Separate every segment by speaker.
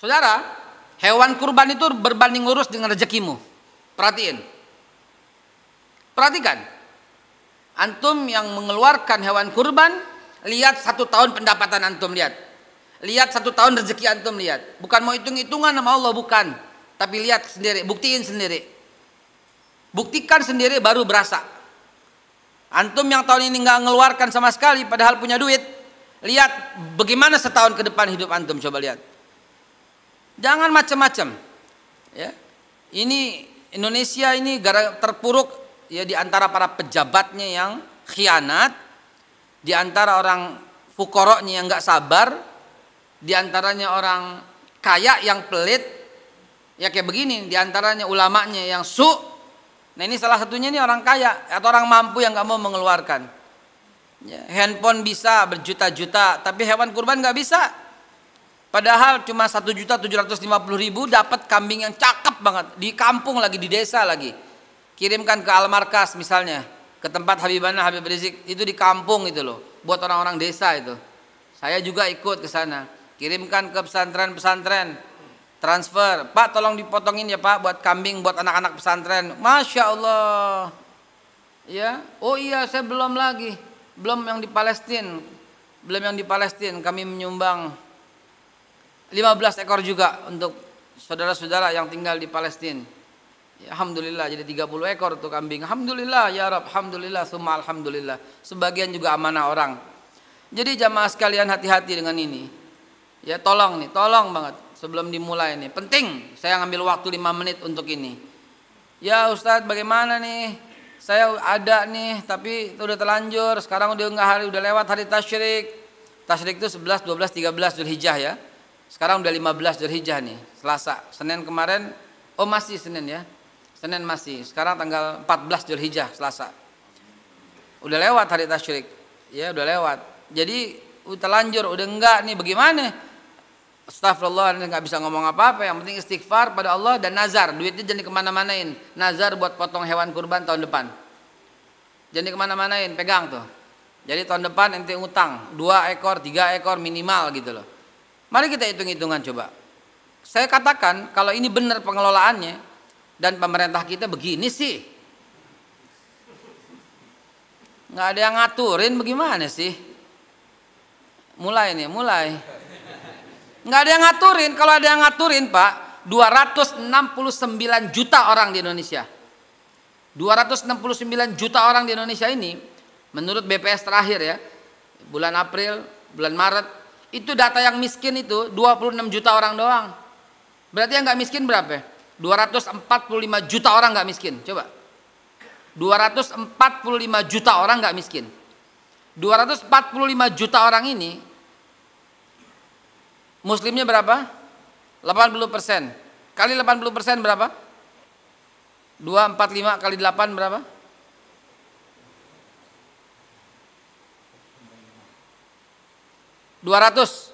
Speaker 1: Saudara, hewan kurban itu berbanding lurus dengan rezekimu. Perhatiin. Perhatikan. Antum yang mengeluarkan hewan kurban, lihat satu tahun pendapatan antum lihat. Lihat satu tahun rezeki antum lihat. Bukan mau hitung-hitungan sama Allah bukan. Tapi lihat sendiri, buktiin sendiri. Buktikan sendiri baru berasa. Antum yang tahun ini nggak ngeluarkan sama sekali padahal punya duit, lihat bagaimana setahun ke depan hidup antum coba lihat. Jangan macam-macam. Ya. Ini Indonesia ini gara terpuruk ya di antara para pejabatnya yang khianat, di antara orang fukoroknya yang nggak sabar, di antaranya orang kaya yang pelit, ya kayak begini, di antaranya ulamanya yang su. Nah ini salah satunya ini orang kaya atau orang mampu yang nggak mau mengeluarkan. Ya, handphone bisa berjuta-juta, tapi hewan kurban nggak bisa. Padahal cuma satu juta tujuh ratus lima puluh ribu dapat kambing yang cakep banget. Di kampung lagi di desa lagi. Kirimkan ke Almarkas misalnya ke tempat Habibana Habib Rizik. Itu di kampung itu loh buat orang-orang desa itu. Saya juga ikut ke sana. Kirimkan ke pesantren-pesantren. Transfer. Pak tolong dipotongin ya pak buat kambing buat anak-anak pesantren. Masya Allah. Ya? Oh iya saya belum lagi. Belum yang di Palestina belum yang di Palestina kami menyumbang 15 ekor juga untuk saudara-saudara yang tinggal di Palestina ya, Alhamdulillah jadi 30 ekor tuh kambing Alhamdulillah ya Rab Alhamdulillah semua Alhamdulillah sebagian juga amanah orang jadi jamaah sekalian hati-hati dengan ini ya tolong nih tolong banget sebelum dimulai nih. Penting saya ngambil waktu 5 menit untuk ini. Ya Ustadz bagaimana nih? Saya ada nih tapi udah terlanjur. Sekarang udah nggak hari udah lewat hari tasyrik. Tasyrik itu 11, 12, 13 Zulhijjah ya. Sekarang udah 15 Zulhijjah nih. Selasa. Senin kemarin oh masih Senin ya. Senin masih. Sekarang tanggal 14 Zulhijjah Selasa. Udah lewat hari tasyrik. Ya udah lewat. Jadi udah terlanjur udah enggak nih bagaimana? Astagfirullah, nggak bisa ngomong apa-apa. Yang penting istighfar pada Allah dan nazar. Duitnya jadi ke mana-manain. Nazar buat potong hewan kurban tahun depan. Jadi ke mana-manain, pegang tuh. Jadi tahun depan ente utang dua ekor, tiga ekor minimal gitu loh. Mari kita hitung-hitungan coba. Saya katakan kalau ini benar pengelolaannya dan pemerintah kita begini sih. Nggak ada yang ngaturin bagaimana sih? Mulai nih, mulai. Nggak ada yang ngaturin. Kalau ada yang ngaturin Pak, 269 juta orang di Indonesia. 269 juta orang di Indonesia ini, menurut BPS terakhir ya, bulan April, bulan Maret, itu data yang miskin itu 26 juta orang doang. Berarti yang nggak miskin berapa? 245 juta orang nggak miskin. Coba. 245 juta orang nggak miskin. 245 juta orang ini Muslimnya berapa? 80 persen. Kali 80 persen berapa? 245 kali 8 berapa? Dua ratus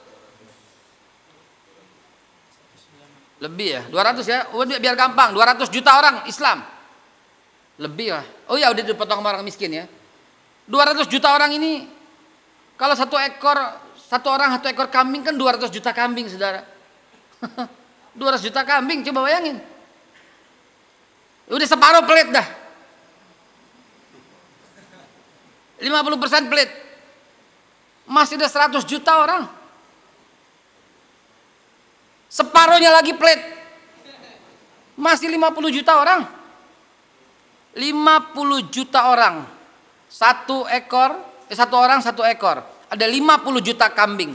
Speaker 1: lebih ya 200 ya udah biar gampang 200 juta orang Islam lebih lah oh ya udah dipotong sama orang miskin ya 200 juta orang ini kalau satu ekor satu orang satu ekor kambing kan 200 juta kambing saudara. 200 juta kambing coba bayangin. Udah separuh pelit dah. 50% pelit. Masih ada 100 juta orang. Separuhnya lagi pelit. Masih 50 juta orang. 50 juta orang. Satu ekor, eh, satu orang satu ekor ada 50 juta kambing.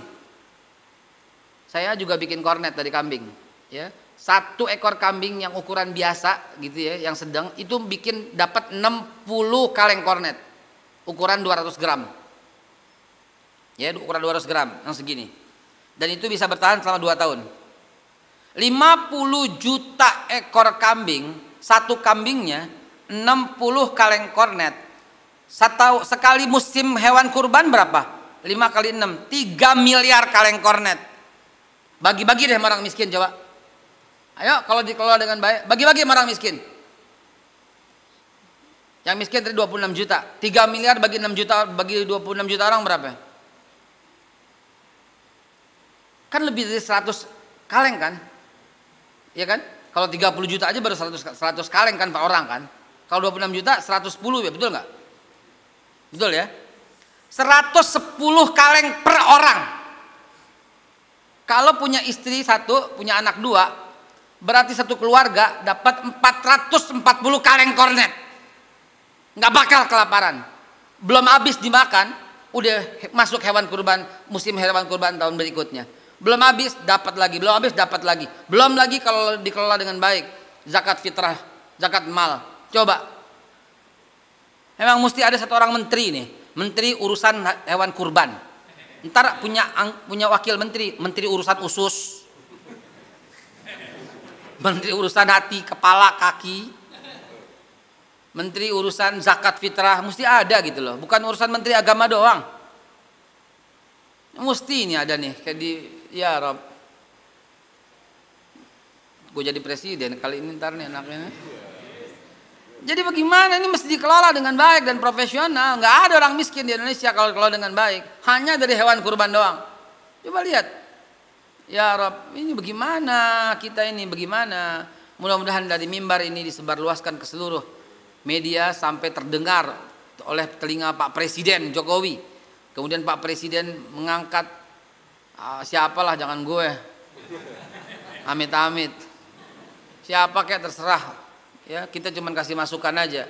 Speaker 1: Saya juga bikin kornet dari kambing, ya. Satu ekor kambing yang ukuran biasa gitu ya, yang sedang itu bikin dapat 60 kaleng kornet. Ukuran 200 gram. Ya, ukuran 200 gram yang segini. Dan itu bisa bertahan selama 2 tahun. 50 juta ekor kambing, satu kambingnya 60 kaleng kornet. Satu, sekali musim hewan kurban berapa? 5 kali 6 3 miliar kaleng kornet bagi-bagi deh orang miskin coba ayo kalau dikelola dengan baik bagi-bagi orang miskin yang miskin tadi 26 juta 3 miliar bagi 6 juta bagi 26 juta orang berapa kan lebih dari 100 kaleng kan? Iya kan? Kalau 30 juta aja baru 100, 100 kaleng kan per orang kan? Kalau 26 juta 110 ya betul nggak? Betul ya? 110 kaleng per orang. Kalau punya istri satu, punya anak dua, berarti satu keluarga dapat 440 kaleng kornet. Nggak bakal kelaparan. Belum habis dimakan, udah masuk hewan kurban, musim hewan kurban tahun berikutnya. Belum habis, dapat lagi. Belum habis, dapat lagi. Belum lagi kalau dikelola dengan baik. Zakat fitrah, zakat mal. Coba. Emang mesti ada satu orang menteri nih, menteri urusan hewan kurban. Ntar punya punya wakil menteri, menteri urusan usus. Menteri urusan hati, kepala, kaki. Menteri urusan zakat fitrah mesti ada gitu loh, bukan urusan menteri agama doang. Mesti ini ada nih, kayak di ya Rob. Gue jadi presiden kali ini ntar nih anaknya. Jadi bagaimana ini mesti dikelola dengan baik dan profesional. Nggak ada orang miskin di Indonesia kalau dikelola dengan baik. Hanya dari hewan kurban doang. Coba lihat. Ya Rob, ini bagaimana kita ini bagaimana? Mudah-mudahan dari mimbar ini disebarluaskan ke seluruh media sampai terdengar oleh telinga Pak Presiden Jokowi. Kemudian Pak Presiden mengangkat uh, siapalah jangan gue. Amit-amit. Siapa kayak terserah. Ya kita cuma kasih masukan aja.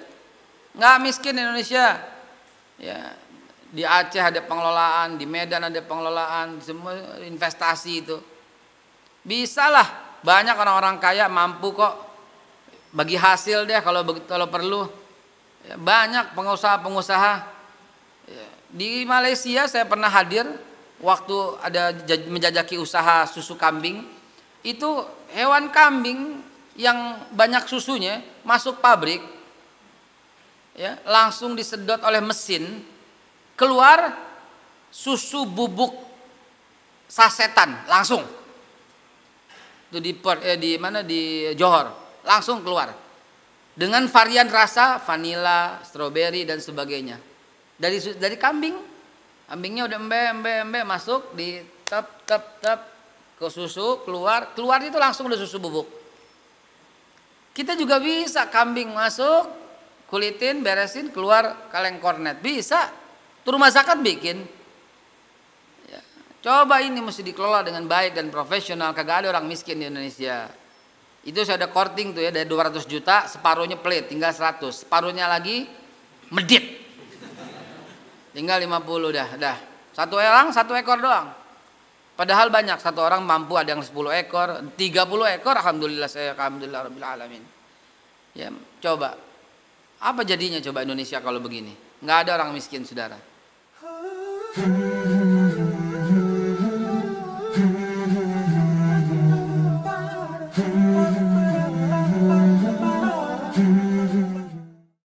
Speaker 1: Nggak miskin Indonesia. Ya di Aceh ada pengelolaan di Medan ada pengelolaan semua investasi itu. Bisa lah banyak orang-orang kaya mampu kok. Bagi hasil deh kalau kalau perlu. Ya, banyak pengusaha-pengusaha. Ya, di Malaysia saya pernah hadir waktu ada menjajaki usaha susu kambing itu hewan kambing yang banyak susunya masuk pabrik ya langsung disedot oleh mesin keluar susu bubuk sasetan langsung. Itu di eh, di mana? Di Johor. Langsung keluar. Dengan varian rasa vanila, stroberi dan sebagainya. Dari dari kambing kambingnya udah embe embe embe masuk di tep tep tep ke susu keluar keluar itu langsung udah susu bubuk kita juga bisa kambing masuk, kulitin, beresin, keluar kaleng kornet. Bisa. Rumah zakat bikin. Ya. Coba ini mesti dikelola dengan baik dan profesional. Kagak ada orang miskin di Indonesia. Itu saya ada korting tuh ya dari 200 juta, separuhnya pelit, tinggal 100. Separuhnya lagi medit. Tinggal 50 dah, dah. Satu orang, satu ekor doang. Padahal banyak satu orang mampu ada yang 10 ekor, 30 ekor alhamdulillah saya alhamdulillah rabbil alamin. Ya, coba. Apa jadinya coba Indonesia kalau begini? Nggak ada orang miskin, Saudara.